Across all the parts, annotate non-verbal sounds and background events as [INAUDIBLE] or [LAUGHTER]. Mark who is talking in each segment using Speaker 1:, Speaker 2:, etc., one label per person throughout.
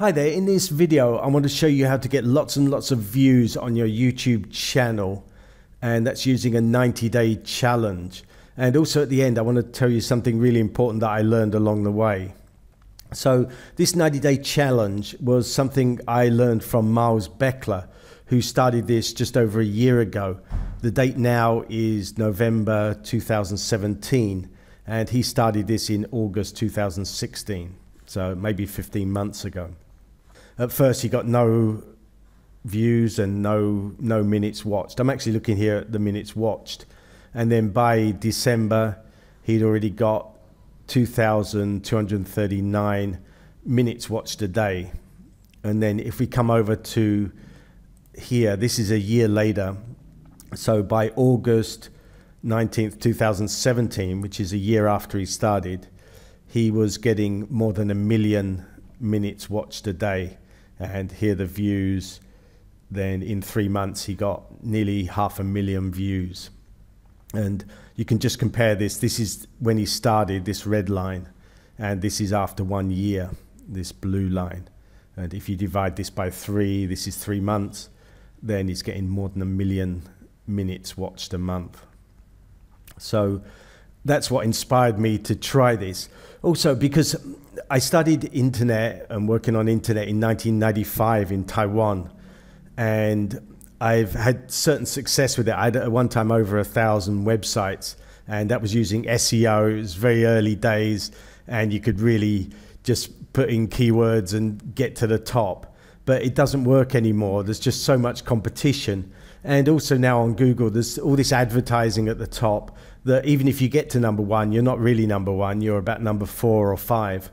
Speaker 1: Hi there, in this video I want to show you how to get lots and lots of views on your YouTube channel and that's using a 90 day challenge. And also at the end I want to tell you something really important that I learned along the way. So this 90 day challenge was something I learned from Miles Beckler who started this just over a year ago. The date now is November 2017 and he started this in August 2016 so maybe 15 months ago at first he got no views and no no minutes watched. I'm actually looking here at the minutes watched, and then by December he'd already got 2,239 minutes watched a day, and then if we come over to here, this is a year later, so by August 19th, 2017, which is a year after he started, he was getting more than a million minutes watched a day and hear the views. Then in three months, he got nearly half a million views. And you can just compare this. This is when he started, this red line, and this is after one year, this blue line. And if you divide this by three, this is three months, then he's getting more than a million minutes watched a month. So that's what inspired me to try this. Also, because I studied internet and working on internet in 1995 in Taiwan, and I've had certain success with it. I had at one time over a thousand websites, and that was using SEO. It was very early days, and you could really just put in keywords and get to the top. But it doesn't work anymore. There's just so much competition. And also now on Google, there's all this advertising at the top that even if you get to number one, you're not really number one, you're about number four or five.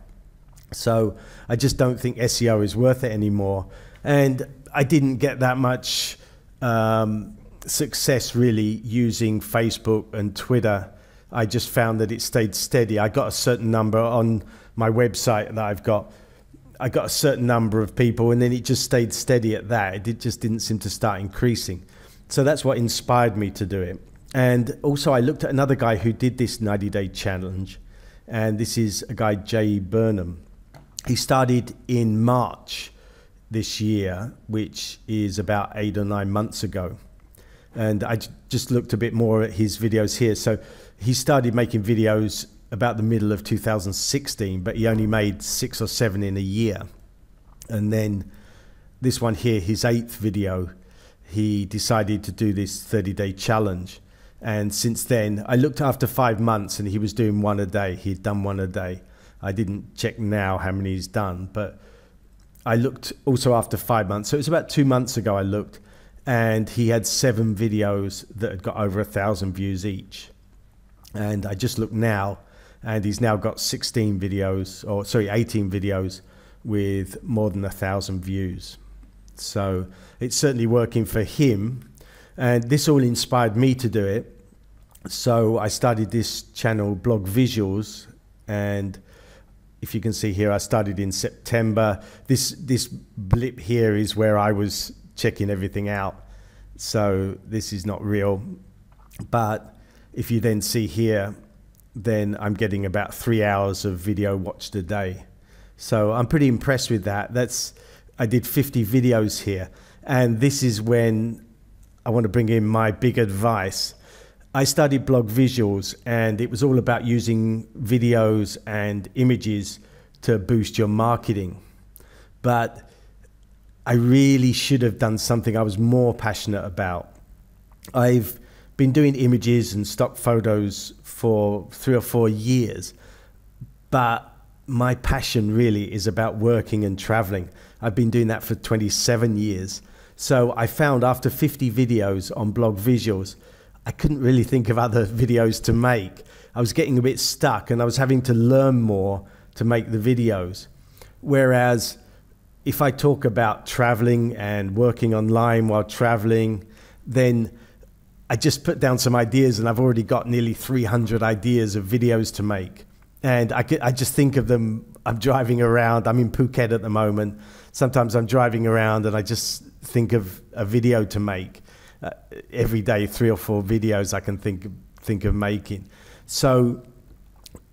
Speaker 1: So I just don't think SEO is worth it anymore. And I didn't get that much um, success really using Facebook and Twitter. I just found that it stayed steady. I got a certain number on my website that I've got. I got a certain number of people, and then it just stayed steady at that. It just didn't seem to start increasing. So that's what inspired me to do it. And also, I looked at another guy who did this 90 day challenge, and this is a guy, Jay Burnham. He started in March this year, which is about eight or nine months ago. And I just looked a bit more at his videos here. So he started making videos about the middle of 2016, but he only made six or seven in a year. And then this one here, his eighth video, he decided to do this 30 day challenge. And since then, I looked after five months and he was doing one a day. He'd done one a day. I didn't check now how many he's done, but I looked also after five months. So it was about two months ago I looked, and he had seven videos that had got over a thousand views each. And I just looked now, and he's now got 16 videos, or sorry, 18 videos with more than a thousand views. So it's certainly working for him. And this all inspired me to do it. So I started this channel, Blog Visuals, and if you can see here, I started in September. This this blip here is where I was checking everything out. So this is not real. But if you then see here, then I'm getting about three hours of video watched a day. So I'm pretty impressed with that. That's I did 50 videos here, and this is when I want to bring in my big advice I studied blog visuals, and it was all about using videos and images to boost your marketing. But I really should have done something I was more passionate about. I've been doing images and stock photos for three or four years, but my passion really is about working and traveling. I've been doing that for 27 years. So I found after 50 videos on blog visuals, I couldn't really think of other [LAUGHS] videos to make. I was getting a bit stuck and I was having to learn more to make the videos. Whereas if I talk about traveling and working online while traveling, then I just put down some ideas and I've already got nearly 300 ideas of videos to make. And I, I just think of them. I'm driving around. I'm in Phuket at the moment. Sometimes I'm driving around and I just think of a video to make uh, every day three or four videos I can think think of making. So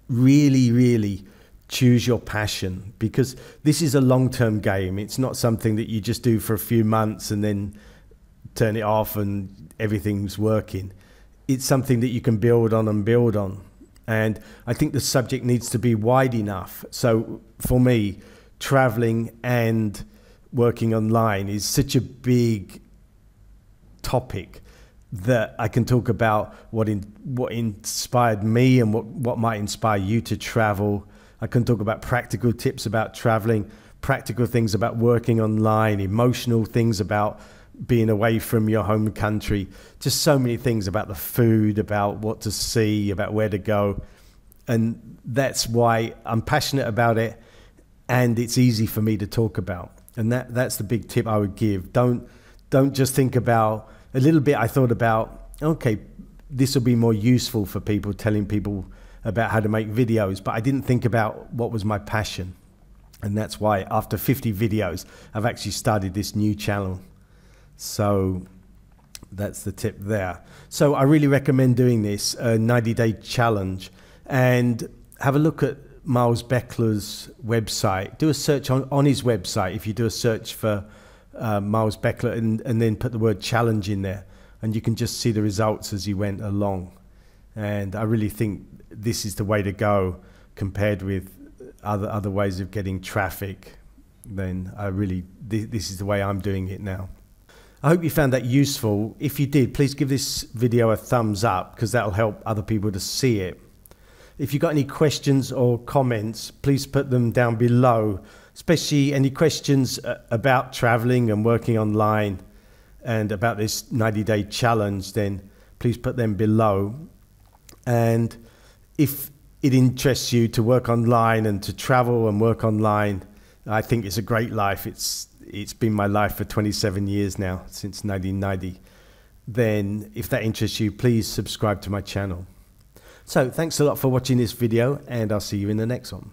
Speaker 1: really, really choose your passion because this is a long term game. It's not something that you just do for a few months and then turn it off and everything's working. It's something that you can build on and build on. And I think the subject needs to be wide enough. So for me, traveling and working online is such a big topic that I can talk about what in, what inspired me and what, what might inspire you to travel. I can talk about practical tips about traveling, practical things about working online, emotional things about being away from your home country, just so many things about the food, about what to see, about where to go. And that's why I'm passionate about it and it's easy for me to talk about. And that, that's the big tip I would give. Don't, don't just think about a little bit. I thought about, okay, this will be more useful for people, telling people about how to make videos, but I didn't think about what was my passion. And that's why after 50 videos, I've actually started this new channel. So that's the tip there. So I really recommend doing this a 90 day challenge and have a look at Miles Beckler's website. Do a search on, on his website. If you do a search for uh, Miles Beckler and, and then put the word challenge in there, and you can just see the results as he went along. And I really think this is the way to go compared with other other ways of getting traffic. Then I really th- this is the way I'm doing it now. I hope you found that useful. If you did, please give this video a thumbs up because that'll help other people to see it. If you've got any questions or comments, please put them down below, especially any questions uh, about traveling and working online and about this 90 day challenge, then please put them below. And if it interests you to work online and to travel and work online, I think it's a great life. It's it's been my life for 27 years now, since 1990, then if that interests you, please subscribe to my channel. So thanks a lot for watching this video and I'll see you in the next one.